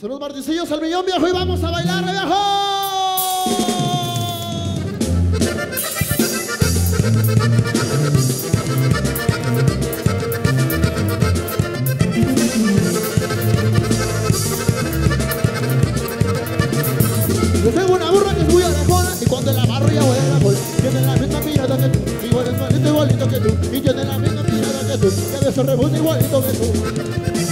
Son los al millón viejo y vamos a bailar viejo. Yo tengo una burra que es muy orejona y cuando la amarro ya huele la cola. Tiene la misma mirada que tú, igual es igualito, igualito que tú. Y tiene la misma mirada que tú, que de su rebota igualito que tú.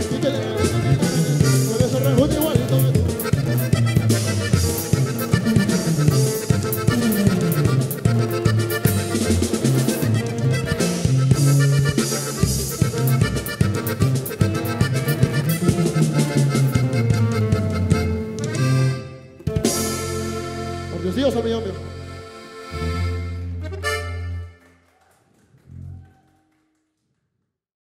Dios, Dios, amigo mío.